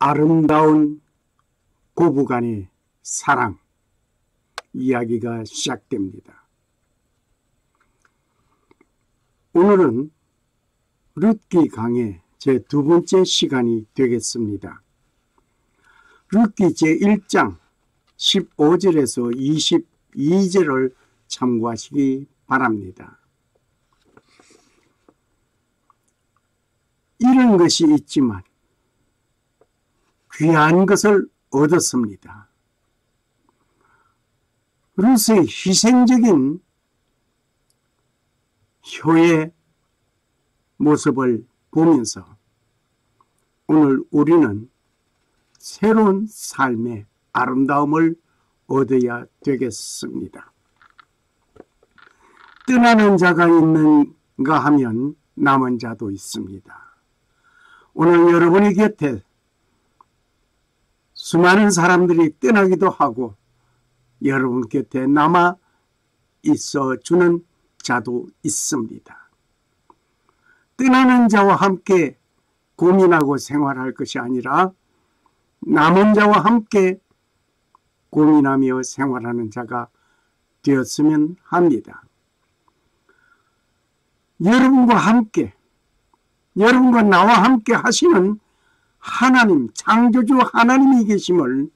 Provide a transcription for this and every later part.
아름다운 고부간의 사랑 이야기가 시작됩니다. 오늘은 룻기 강의 제 두 번째 시간이 되겠습니다. 룻기 제 1장 15절에서 22절을 참고하시기 바랍니다. 이런 것이 있지만 귀한 것을 얻었습니다. 룻의 희생적인 효의 모습을 보면서 오늘 우리는 새로운 삶의 아름다움을 얻어야 되겠습니다. 떠나는 자가 있는가 하면 남은 자도 있습니다. 오늘 여러분의 곁에 수많은 사람들이 떠나기도 하고 여러분 곁에 남아 있어 주는 자도 있습니다. 떠나는 자와 함께 고민하고 생활할 것이 아니라 남은 자와 함께 고민하며 생활하는 자가 되었으면 합니다. 여러분과 함께, 여러분과 나와 함께 하시는 하나님, 창조주 하나님이 계심을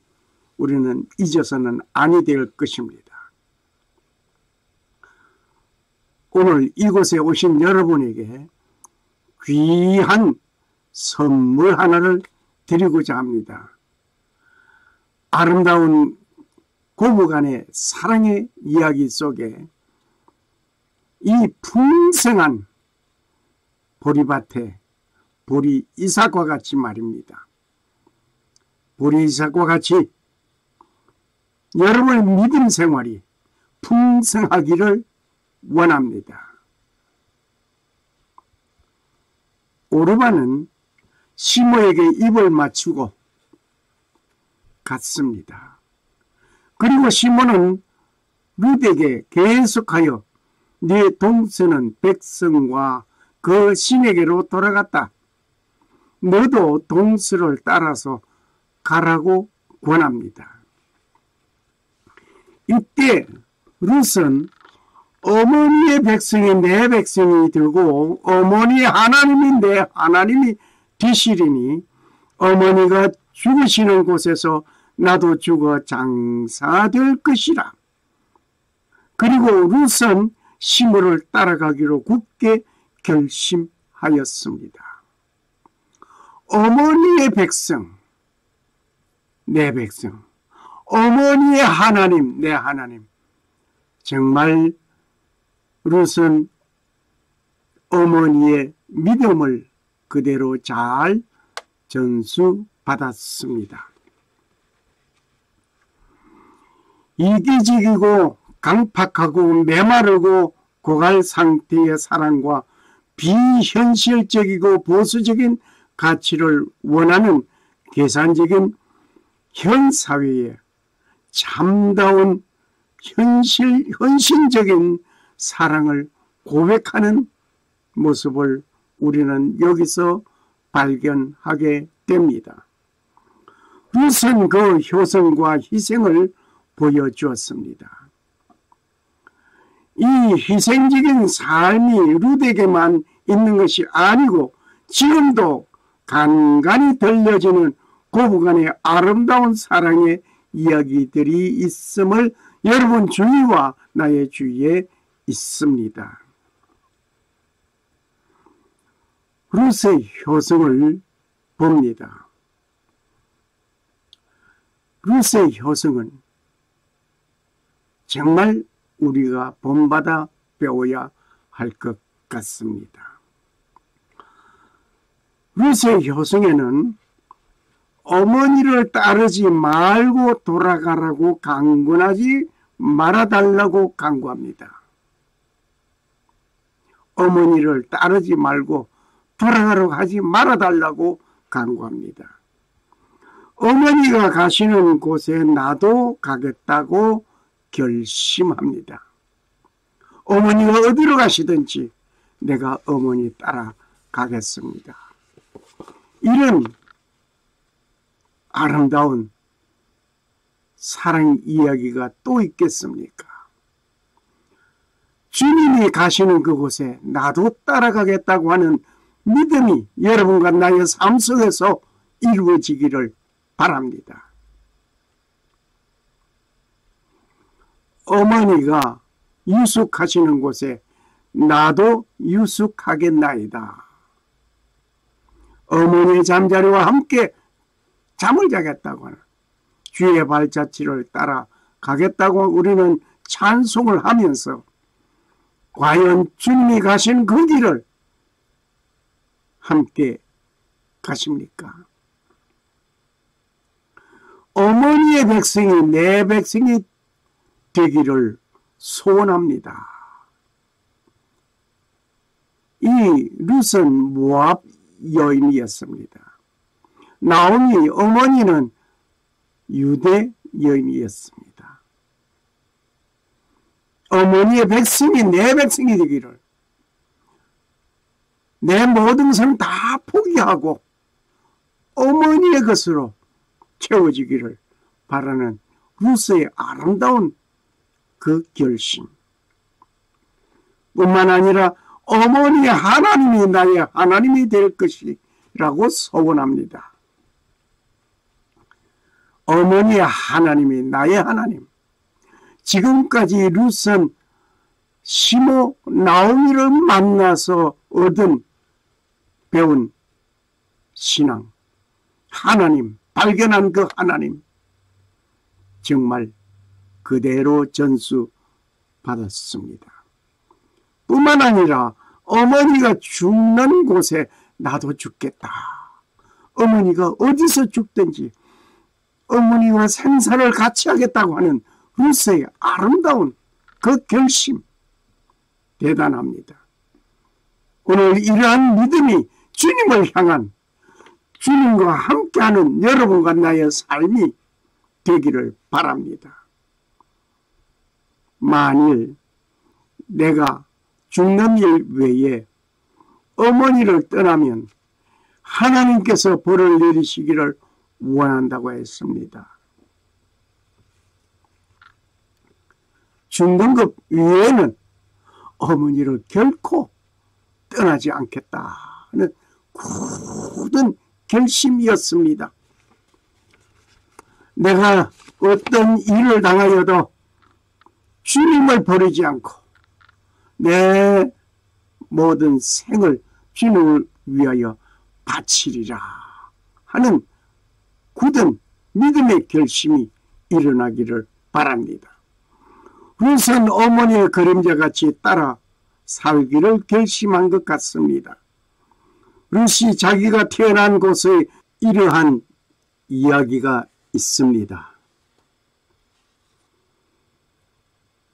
우리는 잊어서는 아니 될 것입니다. 오늘 이곳에 오신 여러분에게 귀한 선물 하나를 드리고자 합니다. 아름다운 고부간의 사랑의 이야기 속에 이 풍성한 보리밭에 보리 이삭과 같이 말입니다. 보리 이삭과 같이 여러분의 믿음 생활이 풍성하기를 원합니다. 오르바는 시모에게 입을 맞추고 갔습니다. 그리고 시모는 루덱에 계속하여 네 동서는 백성과 그 신에게로 돌아갔다. 너도 동서를 따라서 가라고 권합니다. 이때 룻은 어머니의 백성이 내 백성이 되고 어머니의 하나님이 내 하나님이 되시리니 어머니가 죽으시는 곳에서 나도 죽어 장사될 것이라. 그리고 룻은 시므를 따라가기로 굳게 결심하였습니다. 어머니의 백성, 내 백성, 어머니의 하나님, 내 하나님. 정말 룻은 어머니의 믿음을 그대로 잘 전수받았습니다. 이기적이고 강팍하고 메마르고 고갈 상태의 사랑과 비현실적이고 보수적인 가치를 원하는 계산적인 현 사회에 참다운 현실, 현실적인 사랑을 고백하는 모습을 우리는 여기서 발견하게 됩니다. 룻은 그 효성과 희생을 보여주었습니다. 이 희생적인 삶이 룻에게만 있는 것이 아니고 지금도 간간히 들려지는 고부간의 아름다운 사랑의 이야기들이 있음을 여러분 주위와 나의 주위에 있습니다. 룻의 효성을 봅니다. 룻의 효성은 정말 우리가 본받아 배워야 할 것 같습니다. 룻의 효성에는 어머니를 따르지 말고 돌아가라고 강권하지 말아달라고 강구합니다. 어머니를 따르지 말고 돌아가라고 하지 말아달라고 강구합니다. 어머니가 가시는 곳에 나도 가겠다고 결심합니다. 어머니가 어디로 가시든지 내가 어머니 따라 가겠습니다. 이런 아름다운 사랑 이야기가 또 있겠습니까? 주님이 가시는 그곳에 나도 따라가겠다고 하는 믿음이 여러분과 나의 삶 속에서 이루어지기를 바랍니다. 어머니가 유숙하시는 곳에 나도 유숙하겠나이다. 어머니의 잠자리와 함께 잠을 자겠다고 하는 주의 발자취를 따라 가겠다고 우리는 찬송을 하면서 과연 주님이 가신 그 길을 함께 가십니까? 어머니의 백성이 내 백성이 되기를 소원합니다. 이 룻은 모압 여인이었습니다. 나오미 어머니는 유대 여인이었습니다. 어머니의 백성이 내 백성이 되기를 내 모든 것을 다 포기하고 어머니의 것으로 채워지기를 바라는 루스의 아름다운 그 결심 뿐만 아니라 어머니의 하나님이 나의 하나님이 될 것이라고 소원합니다. 어머니의 하나님이 나의 하나님. 지금까지 루스는 시모 나오미를 만나서 얻은 배운 신앙, 하나님, 발견한 그 하나님, 정말 그대로 전수 받았습니다. 뿐만 아니라 어머니가 죽는 곳에 나도 죽겠다. 어머니가 어디서 죽든지 어머니와 생사를 같이 하겠다고 하는 루스의 아름다운 그 결심 대단합니다. 오늘 이러한 믿음이 주님을 향한 주님과 함께하는 여러분과 나의 삶이 되기를 바랍니다. 만일 내가 죽는 일 외에 어머니를 떠나면 하나님께서 벌을 내리시기를 원한다고 했습니다. 것 외에는 어머니를 결코 떠나지 않겠다는 굳은 결심이었습니다. 내가 어떤 일을 당하여도 주님을 버리지 않고 내 모든 생을 주님을 위하여 바치리라 하는 굳은 믿음의 결심이 일어나기를 바랍니다. 루스는 어머니의 그림자같이 따라 살기를 결심한 것 같습니다. 루시 자기가 태어난 곳의 이러한 이야기가 있습니다.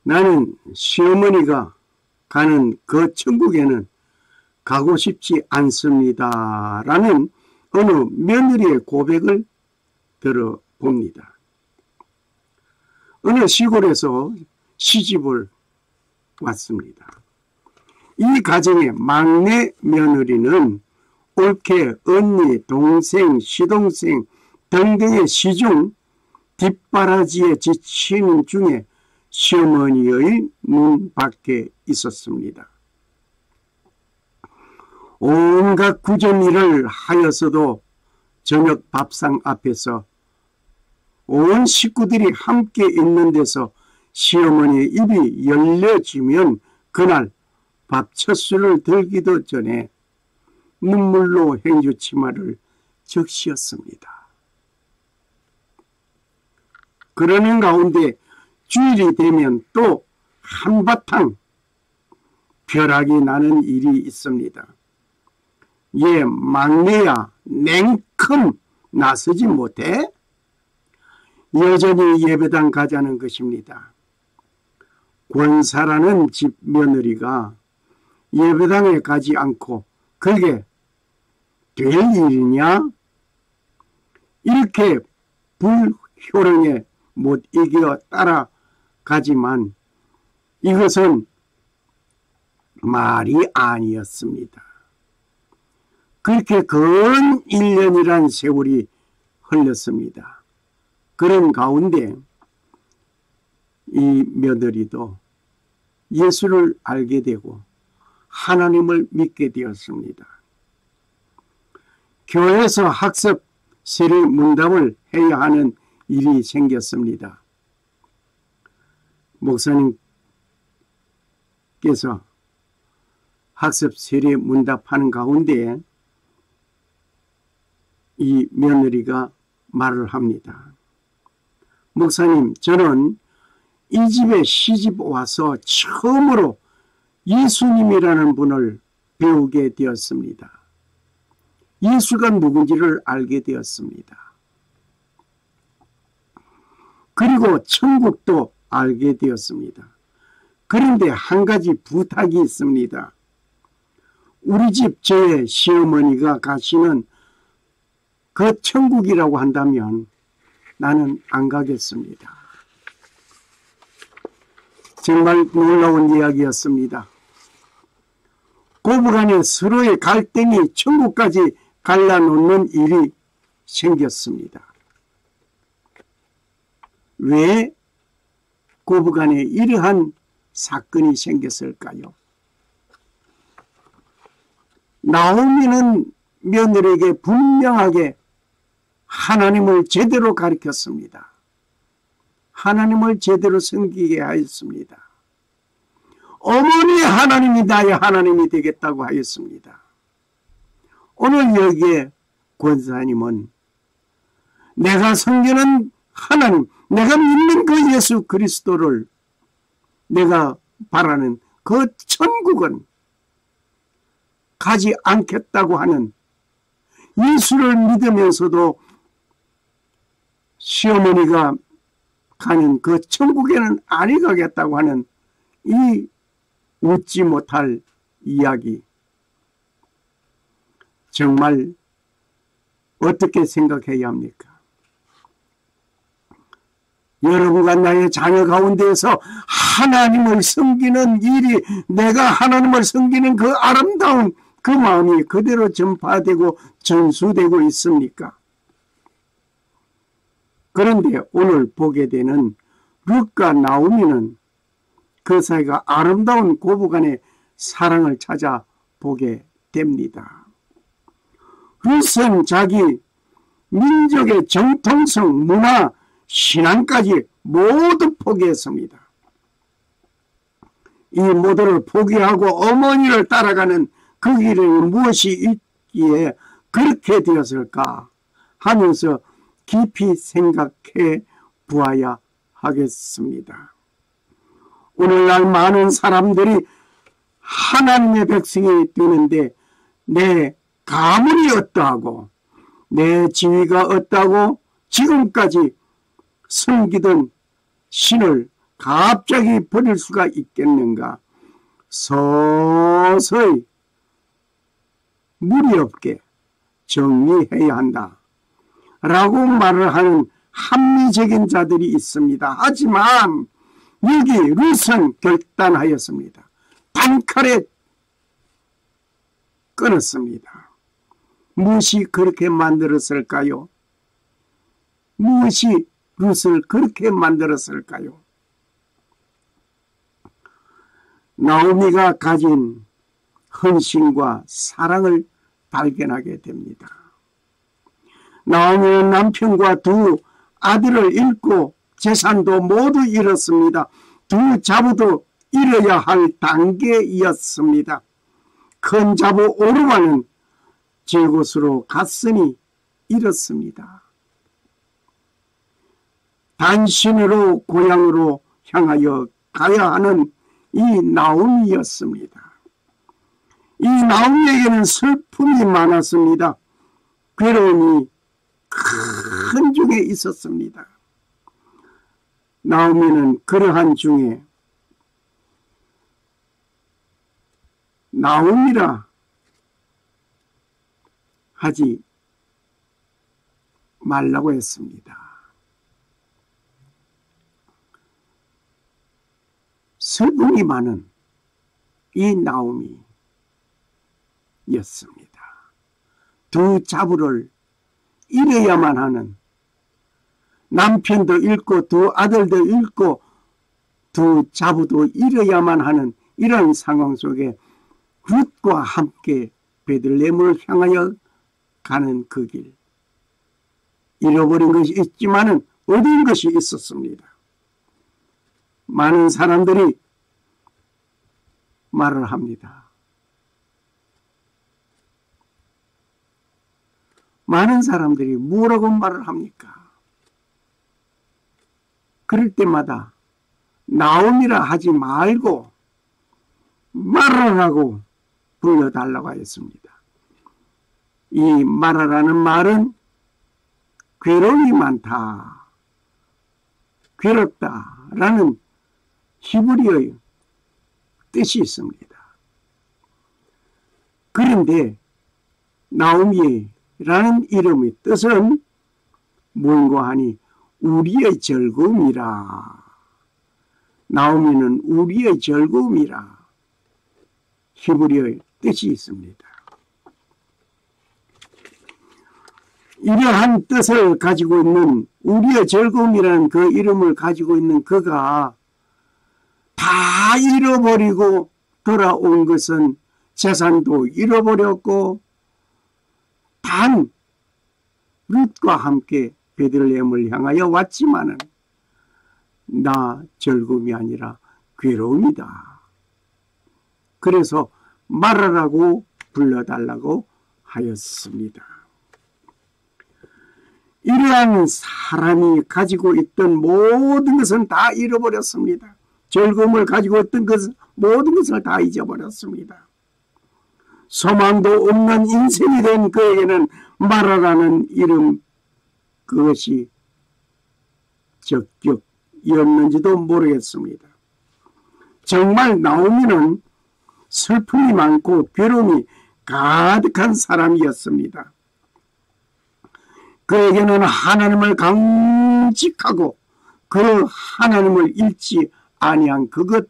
나는 시어머니가 가는 그 천국에는 가고 싶지 않습니다. 라는 어느 며느리의 고백을 들어봅니다. 어느 시골에서 시집을 왔습니다. 이 가정의 막내 며느리는 올케 언니, 동생, 시동생 등등의 시중 뒷바라지에 지치는 중에 시어머니의 문 밖에 있었습니다. 온갖 구전일을 하여서도 저녁 밥상 앞에서 온 식구들이 함께 있는 데서 시어머니의 입이 열려지면 그날 밥첫 술을 들기도 전에 눈물로 행주치마를 적시었습니다. 그러는 가운데 주일이 되면 또 한바탕 벼락이 나는 일이 있습니다. 얘 막내야 냉큼 나서지 못해? 여전히 예배당 가자는 것입니다. 권사라는 집 며느리가 예배당에 가지 않고 그게 될 일이냐? 이렇게 불효령에 못 이겨 따라 가지만 이것은 말이 아니었습니다. 그렇게 근 1년이란 세월이 흘렸습니다. 그런 가운데 이 며느리도 예수를 알게 되고 하나님을 믿게 되었습니다. 교회에서 학습 세례 문답을 해야 하는 일이 생겼습니다. 목사님께서 학습 세례 문답하는 가운데 이 며느리가 말을 합니다. 목사님, 저는 이 집에 시집 와서 처음으로 예수님이라는 분을 배우게 되었습니다. 예수가 누군지를 알게 되었습니다. 그리고 천국도 알게 되었습니다. 그런데 한 가지 부탁이 있습니다. 우리 집 제 시어머니가 가시는 그 천국이라고 한다면 나는 안 가겠습니다. 정말 놀라운 이야기였습니다. 고부 간에 서로의 갈등이 천국까지 갈라놓는 일이 생겼습니다. 왜 고부간에 이러한 사건이 생겼을까요? 나오미는 며느리에게 분명하게 하나님을 제대로 가르쳤습니다. 하나님을 제대로 섬기게 하였습니다. 어머니 하나님이 나의 하나님이 되겠다고 하였습니다. 오늘 여기에 권사님은 내가 섬기는 하나님, 내가 믿는 그 예수 그리스도를 내가 바라는 그 천국은 가지 않겠다고 하는 예수를 믿으면서도 시어머니가 가는 그 천국에는 아니 가겠다고 하는 이 웃지 못할 이야기. 정말 어떻게 생각해야 합니까? 여러분과 나의 자녀 가운데에서 하나님을 섬기는 일이 내가 하나님을 섬기는 그 아름다운 그 마음이 그대로 전파되고 전수되고 있습니까? 그런데 오늘 보게 되는 룻과 나오미는 그 사이가 아름다운 고부간의 사랑을 찾아 보게 됩니다. 룻은 자기 민족의 정통성, 문화, 신앙까지 모두 포기했습니다. 이 모두를 포기하고 어머니를 따라가는 그 길에 무엇이 있기에 그렇게 되었을까 하면서 깊이 생각해 보아야 하겠습니다. 오늘날 많은 사람들이 하나님의 백성이 되는데 내 가문이 어떠하고 내 지위가 어떠하고 지금까지 숨기던 신을 갑자기 버릴 수가 있겠는가 서서히 무리 없게 정리해야 한다. 라고 말을 하는 합리적인 자들이 있습니다. 하지만 여기 룻은 결단하였습니다. 단칼에 끊었습니다. 무엇이 그렇게 만들었을까요? 무엇이 룻을 그렇게 만들었을까요? 나오미가 가진 헌신과 사랑을 발견하게 됩니다. 나오미는 남편과 두 아들을 잃고 재산도 모두 잃었습니다. 두 자부도 잃어야 할 단계였습니다. 큰 자부 오르마는 제 곳으로 갔으니 잃었습니다. 단신으로 고향으로 향하여 가야 하는 이 나옴이었습니다. 이 나옴에게는 슬픔이 많았습니다. 괴로움이 큰 중에 있었습니다. 나오미는 그러한 중에 나옴이라 하지 말라고 했습니다. 슬픔이 많은 이 나옴이였습니다. 두 자부를 잃어야만 하는 남편도 잃고 두 아들도 잃고 두 자부도 잃어야만 하는 이런 상황 속에 룻과 함께 베들레헴을 향하여 가는 그 길. 잃어버린 것이 있지만은 얻은 것이 있었습니다. 많은 사람들이 말을 합니다. 많은 사람들이 뭐라고 말을 합니까? 그럴 때마다 나옴이라 하지 말고 말하라고 불러달라고 하였습니다. 이 말하라는 말은 괴로움이 많다. 괴롭다라는 히브리어의 뜻이 있습니다. 그런데 나오미라는 이름의 뜻은 뭔가 하니 우리의 즐거움이라. 나오미는 우리의 즐거움이라. 히브리어의 뜻이 있습니다. 이러한 뜻을 가지고 있는 우리의 즐거움이라는 그 이름을 가지고 있는 그가 다 잃어버리고 돌아온 것은 재산도 잃어버렸고 단 룻과 함께 베들레헴을 향하여 왔지만은 나 즐거움이 아니라 괴로움이다. 그래서 말하라고 불러달라고 하였습니다. 이러한 사람이 가지고 있던 모든 것은 다 잃어버렸습니다. 즐거움을 가지고 있던 것 모든 것을 다 잊어버렸습니다. 소망도 없는 인생이 된 그에게는 말하라는 이름 그것이 적격이었는지도 모르겠습니다. 정말 나오미는 슬픔이 많고 괴로움이 가득한 사람이었습니다. 그에게는 하나님을 강직하고 그 하나님을 잃지 아니한 그것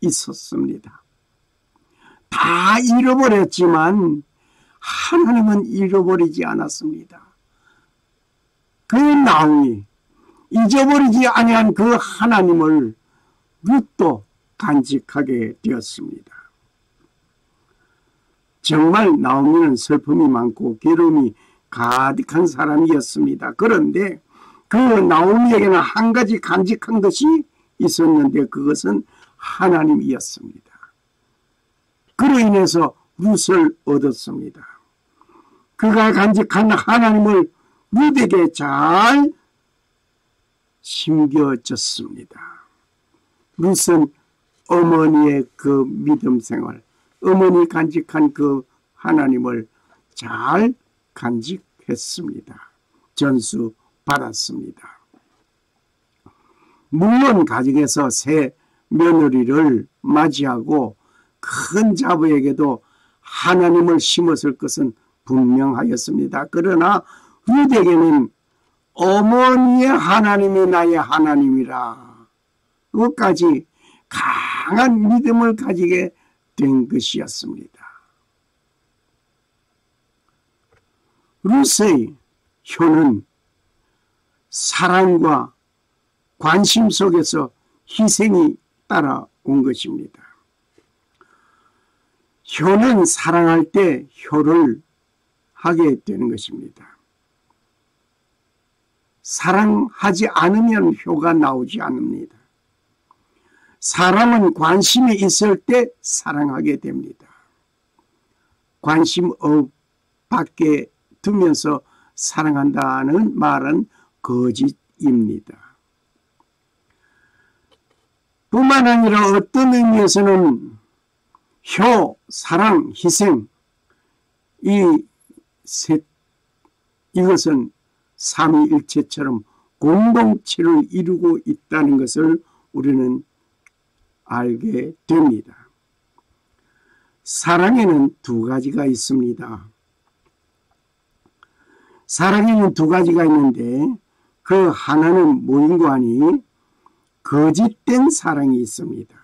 있었습니다. 다 잃어버렸지만 하나님은 잃어버리지 않았습니다. 그 나오니 잊어버리지 아니한 그 하나님을 룻도 간직하게 되었습니다. 정말 나오미는 슬픔이 많고 괴로움이 가득한 사람이었습니다. 그런데 그 나오미에게는 한 가지 간직한 것이 있었는데 그것은 하나님이었습니다. 그로 인해서 룻을 얻었습니다. 그가 간직한 하나님을 룻에게 잘 심겨졌습니다. 룻은 어머니의 그 믿음 생활, 어머니 간직한 그 하나님을 잘 간직했습니다. 전수 받았습니다. 물론 가정에서 새 며느리를 맞이하고 큰 자부에게도 하나님을 심었을 것은 분명하였습니다. 그러나 루에게는 어머니의 하나님이 나의 하나님이라 그것까지 강한 믿음을 가지게 된 것이었습니다. 루스의 효는 사랑과 관심 속에서 희생이 따라온 것입니다. 효는 사랑할 때 효를 하게 되는 것입니다. 사랑하지 않으면 효가 나오지 않습니다. 사람은 관심이 있을 때 사랑하게 됩니다. 관심 밖에 두면서 사랑한다는 말은 거짓입니다. 뿐만 아니라 어떤 의미에서는 효, 사랑, 희생 이 셋, 이것은 삼위일체처럼 공동체를 이루고 있다는 것을 우리는 알게 됩니다. 사랑에는 두 가지가 있습니다. 사랑에는 두 가지가 있는데 그 하나는 하니 거짓된 사랑이 있습니다.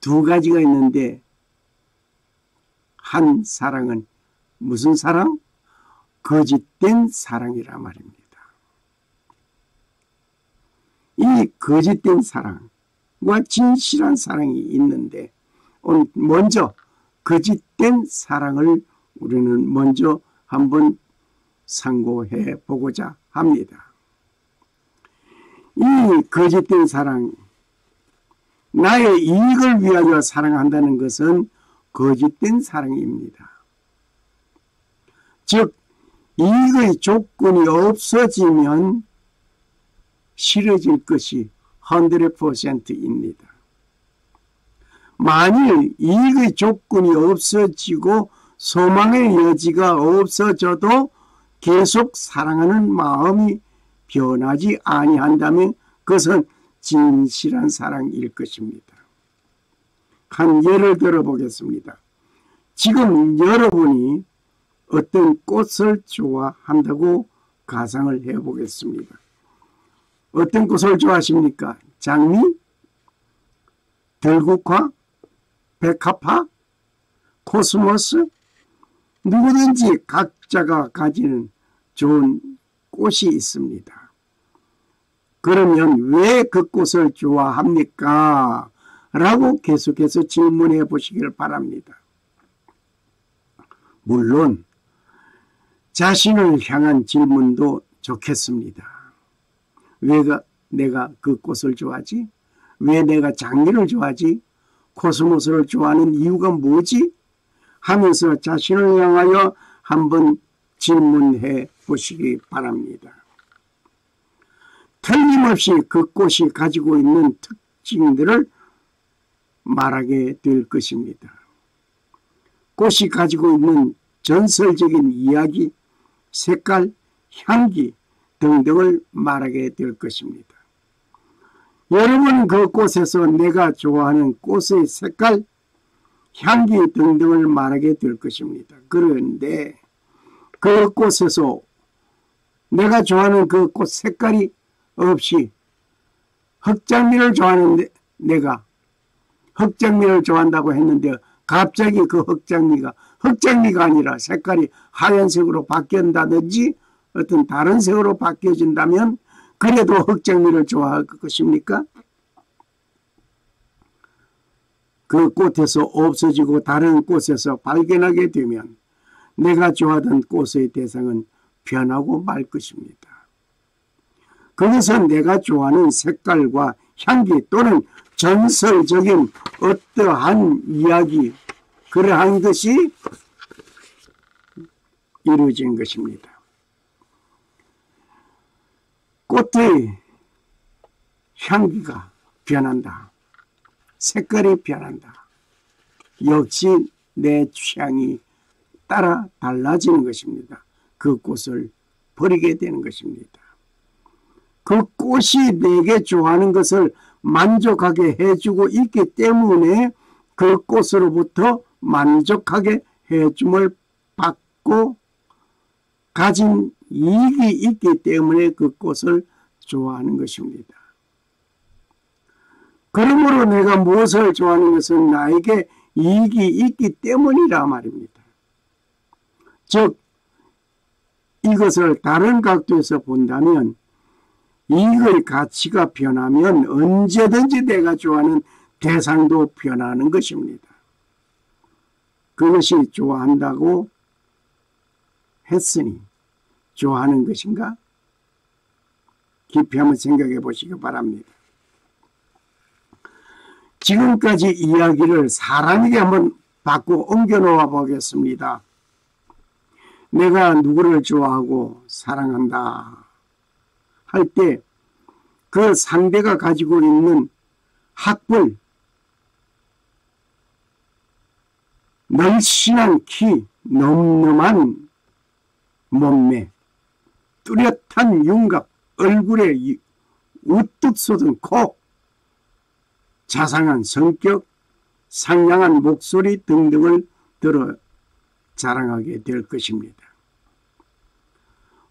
두 가지가 있는데 한 사랑은 무슨 사랑? 거짓된 사랑이라 말입니다. 이 거짓된 사랑과 진실한 사랑이 있는데 먼저 거짓된 사랑을 우리는 먼저 한번 상고해 보고자 합니다. 이 거짓된 사랑, 나의 이익을 위하여 사랑한다는 것은 거짓된 사랑입니다. 즉, 이익의 조건이 없어지면 싫어질 것이 100%입니다. 만일 이익의 조건이 없어지고 소망의 여지가 없어져도 계속 사랑하는 마음이 변하지 아니한다면 그것은 진실한 사랑일 것입니다. 한 예를 들어 보겠습니다. 지금 여러분이 어떤 꽃을 좋아한다고 가상을 해 보겠습니다. 어떤 꽃을 좋아하십니까? 장미? 들국화? 백합화? 코스모스? 누구든지 각자가 가지는 좋은 꽃이 있습니다. 그러면 왜 그 꽃을 좋아합니까? 라고 계속해서 질문해 보시길 바랍니다. 물론 자신을 향한 질문도 좋겠습니다. 왜 내가 그 꽃을 좋아하지? 왜 내가 장미를 좋아하지? 코스모스를 좋아하는 이유가 뭐지? 하면서 자신을 향하여 한번 질문해 보시기 바랍니다. 틀림없이 그 꽃이 가지고 있는 특징들을 말하게 될 것입니다. 꽃이 가지고 있는 전설적인 이야기, 색깔, 향기 등등을 말하게 될 것입니다. 여러분 그 꽃에서 내가 좋아하는 꽃의 색깔, 향기 등등을 말하게 될 것입니다. 그런데 그 꽃에서 내가 좋아하는 그 꽃 색깔이 없이 흑장미를 좋아하는 내가 흑장미를 좋아한다고 했는데 갑자기 그 흑장미가 흑장미가 아니라 색깔이 하얀색으로 바뀐다든지 어떤 다른 색으로 바뀌어진다면 그래도 흑장미를 좋아할 것입니까? 그 꽃에서 없어지고 다른 꽃에서 발견하게 되면 내가 좋아하던 꽃의 대상은 변하고 말 것입니다. 그것은 내가 좋아하는 색깔과 향기 또는 전설적인 어떠한 이야기 그러한 것이 이루어진 것입니다. 꽃의 향기가 변한다. 색깔이 변한다. 역시 내 취향이 따라 달라지는 것입니다. 그 꽃을 버리게 되는 것입니다. 그 꽃이 내게 좋아하는 것을 만족하게 해주고 있기 때문에 그 꽃으로부터 만족하게 해줌을 받고 가진 이익이 있기 때문에 그 꽃을 좋아하는 것입니다. 그러므로 내가 무엇을 좋아하는 것은 나에게 이익이 있기 때문이라 말입니다. 즉, 이것을 다른 각도에서 본다면 이익의 가치가 변하면 언제든지 내가 좋아하는 대상도 변하는 것입니다. 그것이 좋아한다고 했으니 좋아하는 것인가? 깊이 한번 생각해 보시기 바랍니다. 지금까지 이야기를 사람에게 한번 바꾸어 옮겨 놓아 보겠습니다. 내가 누구를 좋아하고 사랑한다 할 때 그 상대가 가지고 있는 학벌, 널씬한 키, 놈놈한 몸매, 뚜렷한 윤곽, 얼굴에 우뚝 솟은 코, 자상한 성격, 상냥한 목소리 등등을 들어 자랑하게 될 것입니다.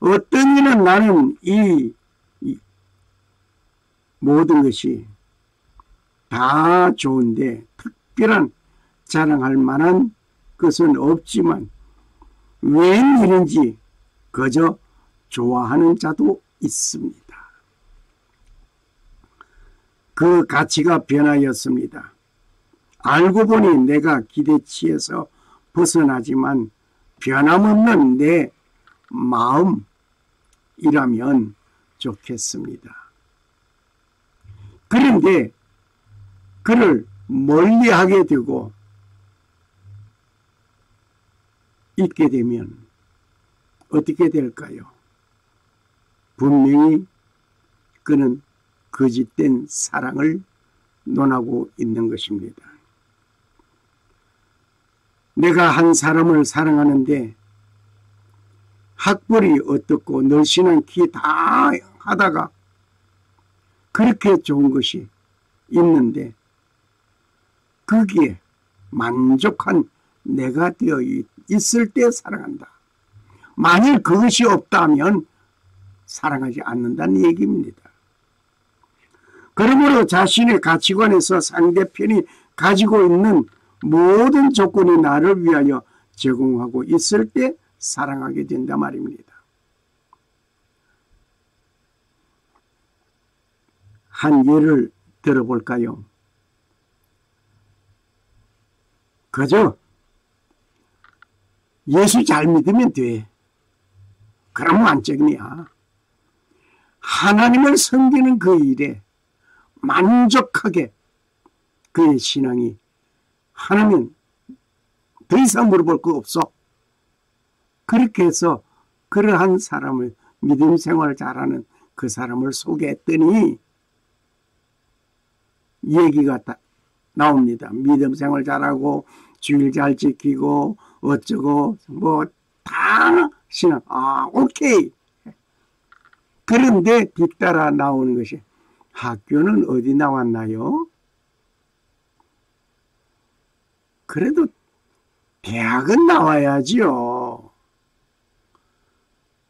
어떤 이는 나는 이, 이 모든 것이 다 좋은데 특별한 자랑할 만한 것은 없지만 웬일인지 그저 좋아하는 자도 있습니다. 그 가치가 변하였습니다. 알고 보니 내가 기대치에서 벗어나지만 변함없는 내 마음 이라면 좋겠습니다. 그런데 그를 멀리하게 되고 있게 되면 어떻게 될까요? 분명히 그는 거짓된 사랑을 논하고 있는 것입니다. 내가 한 사람을 사랑하는데 학벌이 어떻고 널씬한 키 다 하다가 그렇게 좋은 것이 있는데 거기에 만족한 내가 되어 있을 때 사랑한다. 만일 그것이 없다면 사랑하지 않는다는 얘기입니다. 그러므로 자신의 가치관에서 상대편이 가지고 있는 모든 조건이 나를 위하여 제공하고 있을 때 사랑하게 된다 말입니다. 한 예를 들어볼까요? 그저 예수 잘 믿으면 돼. 그럼 만적이야. 하나님을 섬기는 그 일에 만족하게 그의 신앙이 하나님 더 이상 물어볼 거 없어. 그렇게 해서 그러한 사람을 믿음 생활 잘하는 그 사람을 소개했더니 얘기가 나옵니다. 믿음 생활 잘하고 주일 잘 지키고 어쩌고 뭐 다 신앙 아 오케이 그런데 뒤따라 나오는 것이 학교는 어디 나왔나요? 그래도 대학은 나와야지요.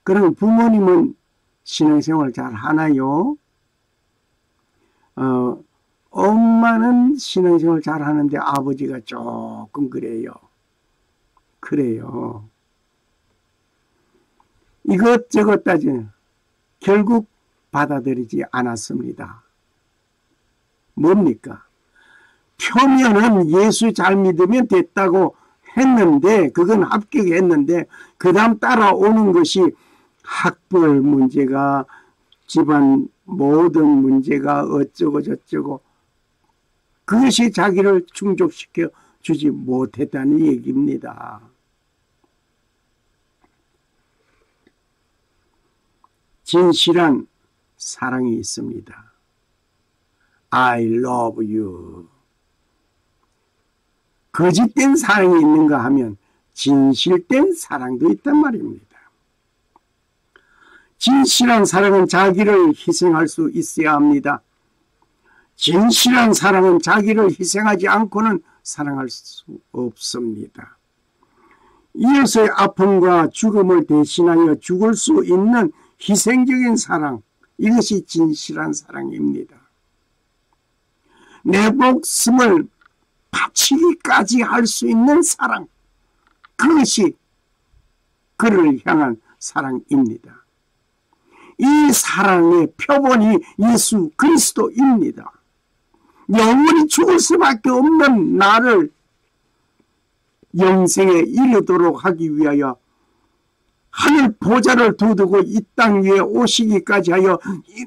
그럼 부모님은 신앙생활 잘 하나요? 어, 엄마는 신앙생활 잘 하는데 아버지가 조금 그래요. 그래요. 이것저것 따지는 결국 받아들이지 않았습니다. 뭡니까? 표면은 예수 잘 믿으면 됐다고 했는데 그건 합격했는데 그 다음 따라오는 것이 학벌 문제가 집안 모든 문제가 어쩌고 저쩌고 그것이 자기를 충족시켜 주지 못했다는 얘기입니다. 진실한 사랑이 있습니다. I love you. 거짓된 사랑이 있는가 하면 진실된 사랑도 있단 말입니다. 진실한 사랑은 자기를 희생할 수 있어야 합니다. 진실한 사랑은 자기를 희생하지 않고는 사랑할 수 없습니다. 이어서의 아픔과 죽음을 대신하여 죽을 수 있는 희생적인 사랑, 이것이 진실한 사랑입니다. 내 목숨을 바치기까지 할 수 있는 사랑, 그것이 그를 향한 사랑입니다. 이 사랑의 표본이 예수 그리스도입니다. 영원히 죽을 수밖에 없는 나를 영생에 이르도록 하기 위하여 하늘 보좌를 두두고 이 땅 위에 오시기까지 하여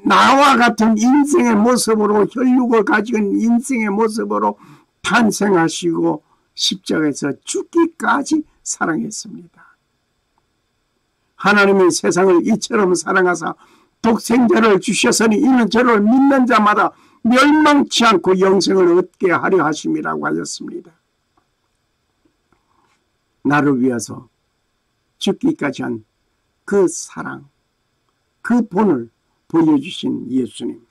나와 같은 인생의 모습으로 혈육을 가진 인생의 모습으로 탄생하시고 십자가에서 죽기까지 사랑했습니다. 하나님이 세상을 이처럼 사랑하사 독생자를 주셨으니 이는 저를 믿는 자마다 멸망치 않고 영생을 얻게 하려 하심이라고 하셨습니다. 나를 위해서 죽기까지 한 그 사랑, 그 본을 보여주신 예수님.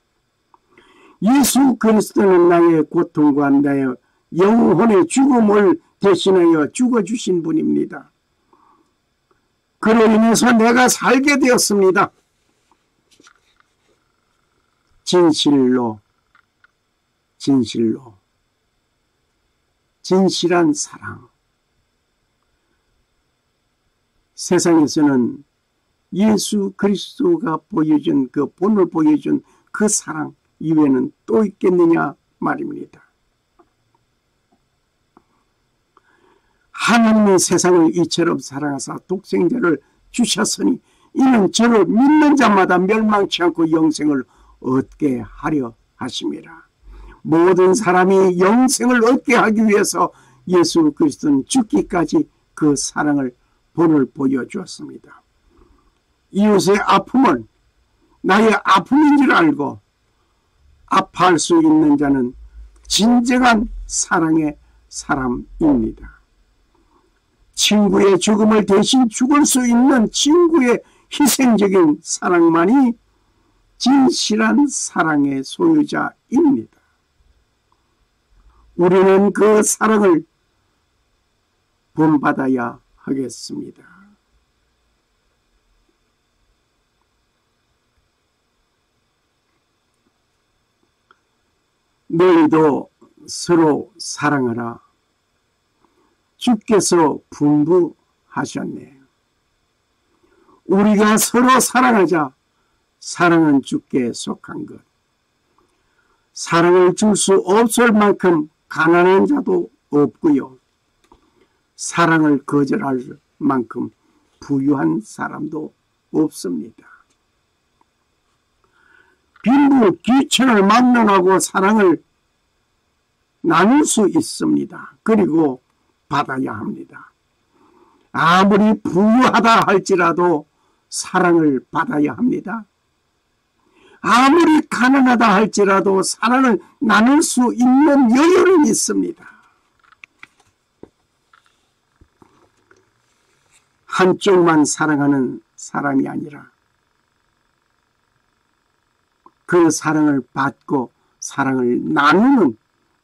예수 그리스도는 나의 고통과 나의 영혼의 죽음을 대신하여 죽어주신 분입니다. 그로 인해서 내가 살게 되었습니다. 진실로 진실로 진실한 사랑 세상에서는 예수 그리스도가 보여준 그 본을 보여준 그 사랑 이외에는 또 있겠느냐 말입니다. 하나님의 세상을 이처럼 사랑하사 독생자를 주셨으니 이는 저를 믿는 자마다 멸망치 않고 영생을 얻게 하려 하심이라. 모든 사람이 영생을 얻게 하기 위해서 예수 그리스도는 죽기까지 그 사랑을 본을 보여주었습니다. 이웃의 아픔은 나의 아픔인 줄 알고 아파할 수 있는 자는 진정한 사랑의 사람입니다. 친구의 죽음을 대신 죽을 수 있는 친구의 희생적인 사랑만이 진실한 사랑의 소유자입니다. 우리는 그 사랑을 본받아야 하겠습니다. 너희도 서로 사랑하라. 주께서 분부하셨네. 우리가 서로 사랑하자. 사랑은 주께 속한 것. 사랑을 줄 수 없을 만큼 가난한 자도 없고요. 사랑을 거절할 만큼 부유한 사람도 없습니다. 빈부 귀천을 막론하고 사랑을 나눌 수 있습니다. 그리고 받아야 합니다. 아무리 부유하다 할지라도 사랑을 받아야 합니다. 아무리 가난하다 할지라도 사랑을 나눌 수 있는 여유는 있습니다. 한쪽만 사랑하는 사람이 아니라 그 사랑을 받고 사랑을 나누는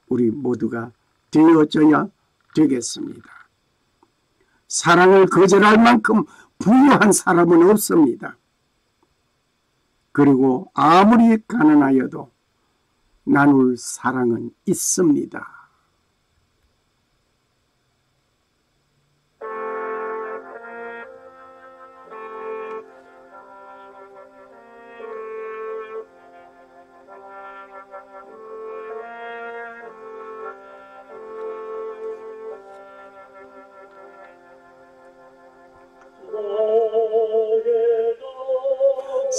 우리 모두가 되어져야 되겠습니다. 사랑을 거절할 만큼 부유한 사람은 없습니다. 그리고 아무리 가난하여도 나눌 사랑은 있습니다.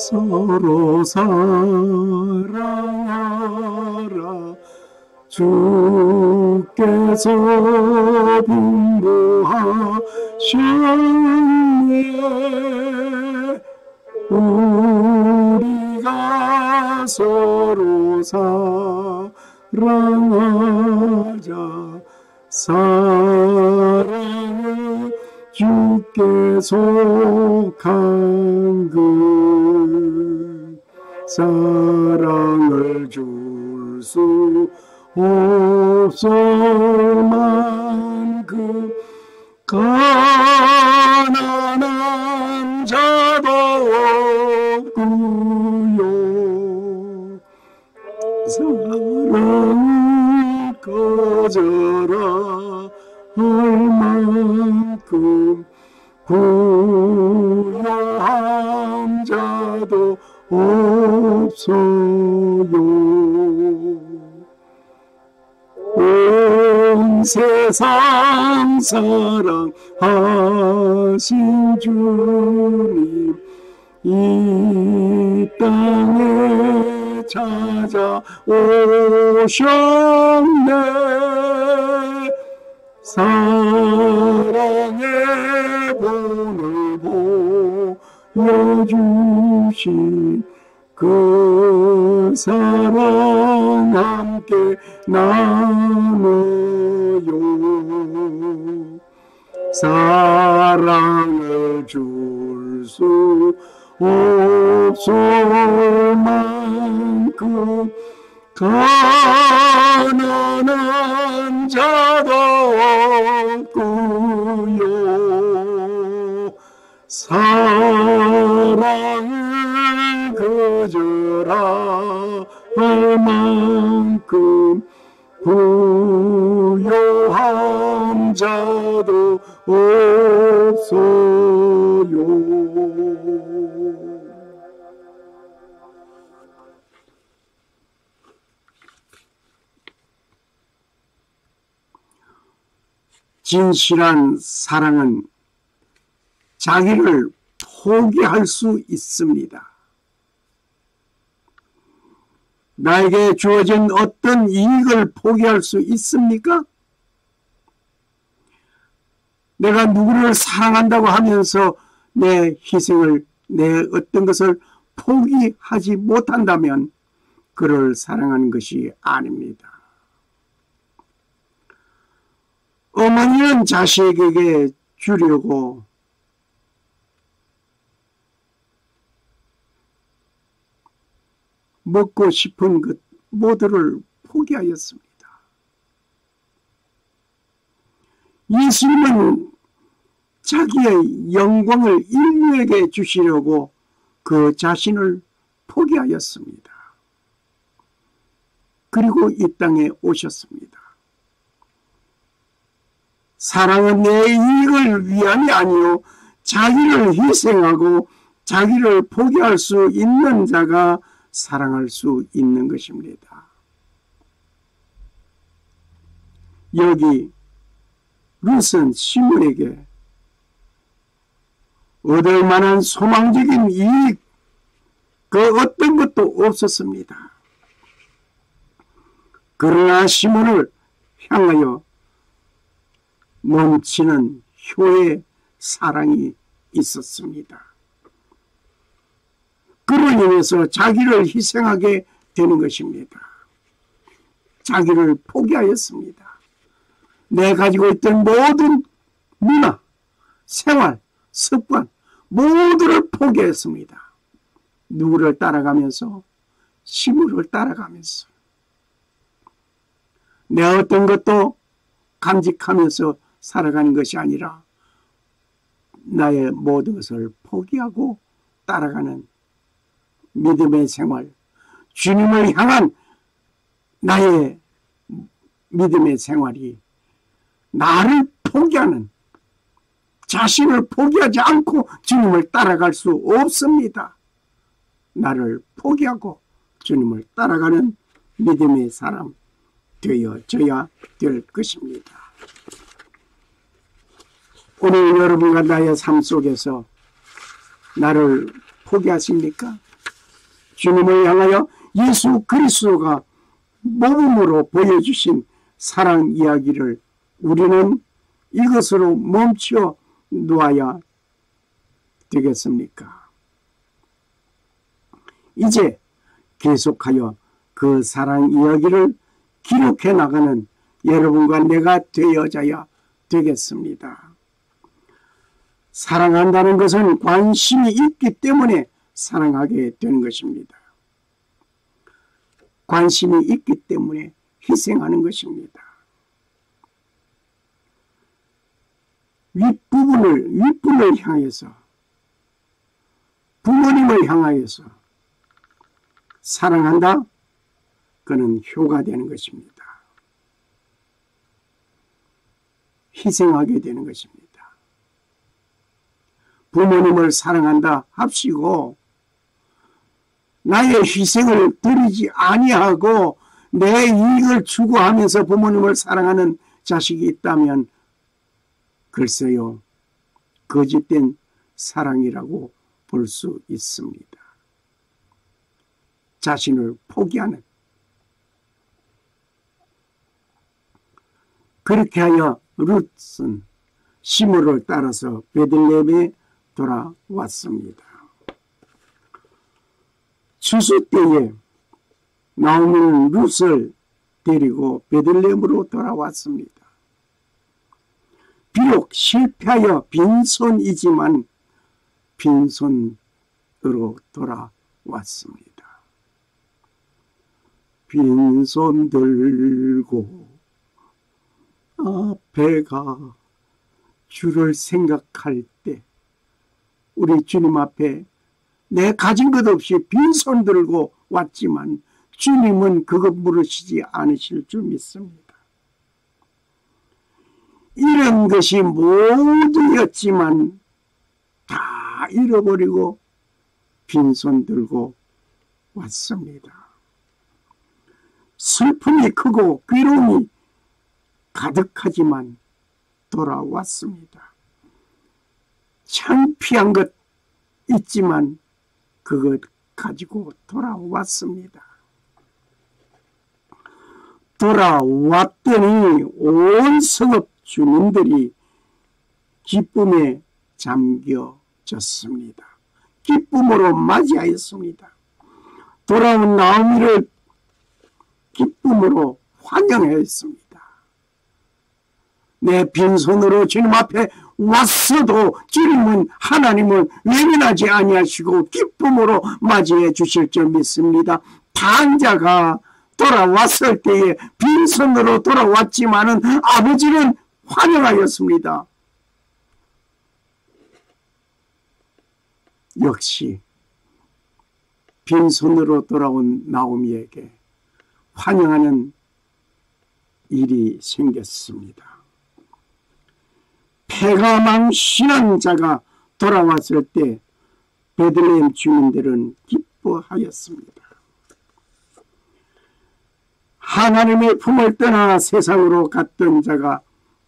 서로 사랑하라. 주께서 분부하셨네. 우리가 서로 사랑하자. 사랑은 주께 속한 사랑을 줄 수 없을 세상 사랑하신 주님 이 땅에 찾아오셨네. 사랑의 본을 보여주신 그 사랑 함께 나눠 사랑을 줄 수 없을 만큼 가난한 자도 없구요. 사랑을 거절할 만큼 부요한 자도 없어요. 진실한 사랑은 자기를 포기할 수 있습니다. 나에게 주어진 어떤 이익을 포기할 수 있습니까? 내가 누구를 사랑한다고 하면서 내 희생을, 내 어떤 것을 포기하지 못한다면 그를 사랑하는 것이 아닙니다. 어머니는 자식에게 주려고 먹고 싶은 것 모두를 포기하였습니다. 예수님은 자기의 영광을 인류에게 주시려고 그 자신을 포기하였습니다. 그리고 이 땅에 오셨습니다. 사랑은 내 이익을 위함이 아니요 자기를 희생하고 자기를 포기할 수 있는 자가 사랑할 수 있는 것입니다. 여기 룻은 시몬에게 얻을 만한 소망적인 이익 그 어떤 것도 없었습니다. 그러나 시몬을 향하여 넘치는 효의 사랑이 있었습니다. 그로 인해서 자기를 희생하게 되는 것입니다. 자기를 포기하였습니다. 내 가지고 있던 모든 문화, 생활, 습관 모두를 포기했습니다. 누구를 따라가면서 시무를 따라가면서 내 어떤 것도 감직하면서 살아가는 것이 아니라 나의 모든 것을 포기하고 따라가는 믿음의 생활, 주님을 향한 나의 믿음의 생활이 나를 포기하는 자신을 포기하지 않고 주님을 따라갈 수 없습니다. 나를 포기하고 주님을 따라가는 믿음의 사람 되어져야 될 것입니다. 오늘 여러분과 나의 삶 속에서 나를 포기하십니까? 주님을 향하여 예수 그리스도가 모범으로 보여주신 사랑 이야기를 우리는 이것으로 멈춰 놓아야 되겠습니까? 이제 계속하여 그 사랑 이야기를 기록해 나가는 여러분과 내가 되어져야 되겠습니다. 사랑한다는 것은 관심이 있기 때문에 사랑하게 되는 것입니다. 관심이 있기 때문에 희생하는 것입니다. 윗부분을, 윗분을 향해서 부모님을 향하여서 사랑한다? 그는 효가 되는 것입니다. 희생하게 되는 것입니다. 부모님을 사랑한다 합시고 나의 희생을 드리지 아니하고 내 이익을 추구하면서 부모님을 사랑하는 자식이 있다면 글쎄요 거짓된 사랑이라고 볼 수 있습니다. 자신을 포기하는 그렇게 하여 룻은 시므를 따라서 베들레헴에 돌아왔습니다. 추수 때에 나오미는 룻을 데리고 베들레헴으로 돌아왔습니다. 비록 실패하여 빈손이지만 빈손으로 돌아왔습니다. 빈손 들고 앞에가 주를 생각할 때 우리 주님 앞에 내 가진 것 없이 빈손 들고 왔지만 주님은 그것 물으시지 않으실 줄 믿습니다. 이런 것이 모두였지만 다 잃어버리고 빈손 들고 왔습니다. 슬픔이 크고 괴로움이 가득하지만 돌아왔습니다. 창피한 것 있지만 그것 가지고 돌아왔습니다. 돌아왔더니 온 성읍 주민들이 기쁨에 잠겨졌습니다. 기쁨으로 맞이하였습니다. 돌아온 나오미를 기쁨으로 환영했습니다. 내 빈손으로 주님 앞에 왔어도 주님은 하나님을 외면하지 아니하시고 기쁨으로 맞이해 주실 줄 믿습니다. 단자가 돌아왔을 때에 빈손으로 돌아왔지만은 아버지는 환영하였습니다. 역시 빈손으로 돌아온 나오미에게 환영하는 일이 생겼습니다. 폐가 망 신앙자가 돌아왔을 때 베들레헴 주민들은 기뻐하였습니다. 하나님의 품을 떠나 세상으로 갔던 자가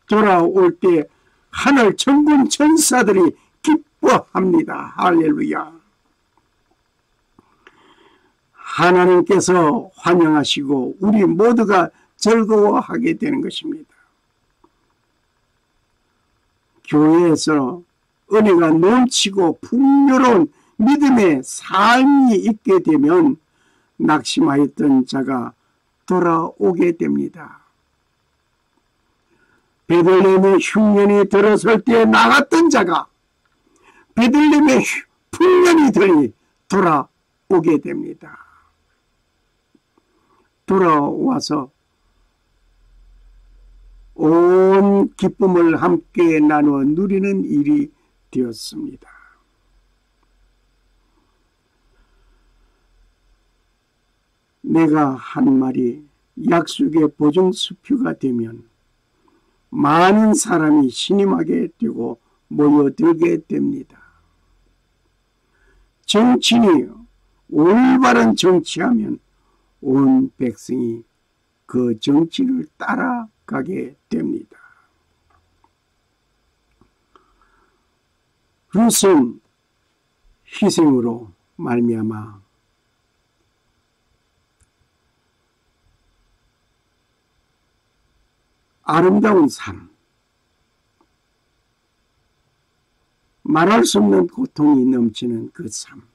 돌아올 때 하늘 천군 천사들이 기뻐합니다. 할렐루야. 하나님께서 환영하시고 우리 모두가 즐거워하게 되는 것입니다. 교회에서 은혜가 넘치고 풍요로운 믿음의 삶이 있게 되면 낙심하였던 자가 돌아오게 됩니다. 베들렘의 흉년이 들어설 때 나갔던 자가 베들렘의 풍년이 들이 돌아오게 됩니다. 돌아와서 온 기쁨을 함께 나누어 누리는 일이 되었습니다. 내가 한 말이 약속의 보증수표가 되면 많은 사람이 신임하게 되고 모여들게 됩니다. 정치인이 올바른 정치하면 온 백성이 그 정치를 따라가게 됩니다. 룻은 희생으로 말미암아 아름다운 삶, 말할 수 없는 고통이 넘치는 그 삶.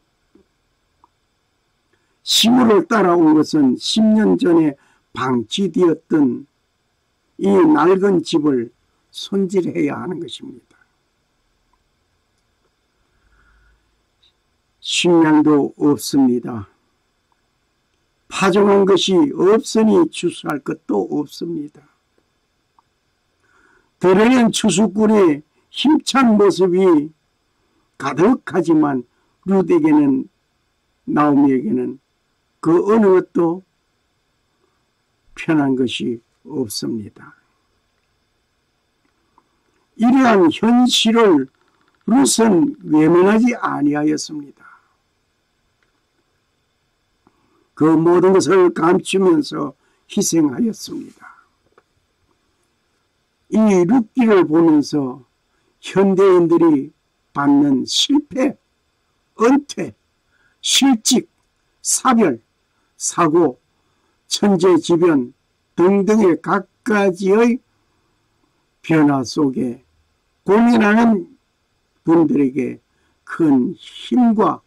시골을 따라온 것은 10년 전에 방치되었던 이 낡은 집을 손질해야 하는 것입니다. 식량도 없습니다. 파종한 것이 없으니 추수할 것도 없습니다. 드러낸 추수꾼의 힘찬 모습이 가득하지만 루드에게는 나오미에게는 그 어느 것도 편한 것이 없습니다. 이러한 현실을 룻은 외면하지 아니하였습니다. 그 모든 것을 감추면서 희생하였습니다. 이 룻기를 보면서 현대인들이 받는 실패, 은퇴, 실직, 사별, 사고, 천재지변 등등의 각가지의 변화 속에 고민하는 분들에게 큰 힘과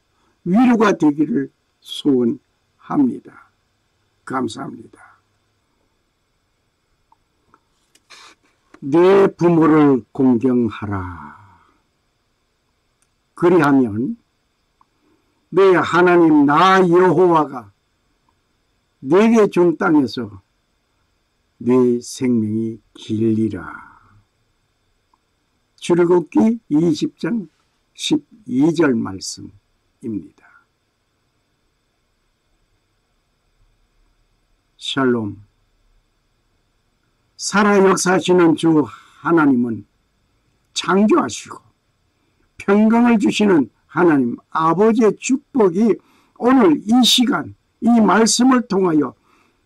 위로가 되기를 소원합니다. 감사합니다. 내 부모를 공경하라. 그리하면 내 하나님 나 여호와가 내게 준 땅에서 내 생명이 길리라. 출애굽기 20장 12절 말씀입니다. 샬롬 살아 역사하시는 주 하나님은 창조하시고 평강을 주시는 하나님 아버지의 축복이 오늘 이 시간 이 말씀을 통하여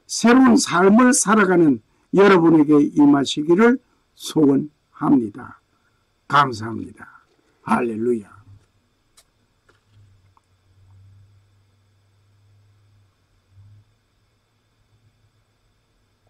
새로운 삶을 살아가는 여러분에게 임하시기를 소원합니다. 합니다. 감사합니다. 할렐루야.